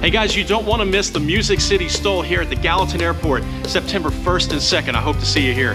Hey guys, you don't want to miss the Music City STOL here at the Gallatin Airport, September 1st and 2nd. I hope to see you here.